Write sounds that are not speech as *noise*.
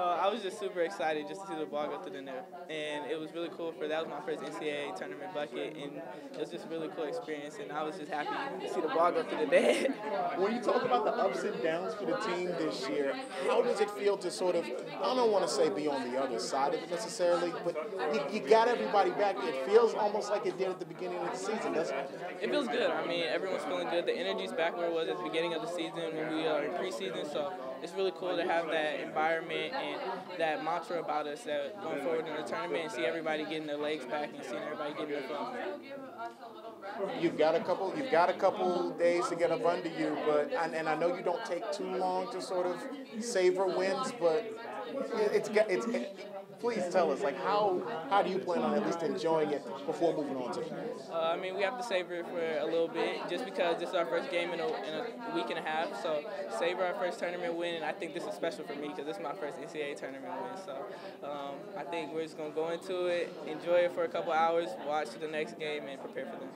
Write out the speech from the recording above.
Uh, I was just super excited just to see the ball go through the net, and it was really cool. For that was my first NCAA tournament bucket, and it was just a really cool experience. And I was just happy to see the ball go through the net. *laughs* When you talk about the ups and downs for the team this year, how does it feel to sort of I don't want to say be on the other side of it necessarily, but you, you got everybody back. It feels almost like it did at the beginning of the season, doesn't it? It feels good. I mean, everyone's feeling good. The energy's back where it was at the beginning of the season when we are in preseason. So it's really cool to have that environment and that mantra about us that going forward in the tournament and see everybody getting their legs back and seeing everybody getting their fun. You've got a couple. You've got a couple days to get up under you, but and, and I know you don't take too long to sort of savor wins, but it's it's. It, please tell us, like, how how do you plan on at least enjoying it before moving on to? Uh, I mean, we have to savor it for a little bit, just because this is our first game in a, in a week and a half. So savor our first tournament win, and I think this is special for me because this is my first NCAA tournament win. So um, I think we're just gonna go into it, enjoy it for a couple hours, watch the next game, and prepare for them.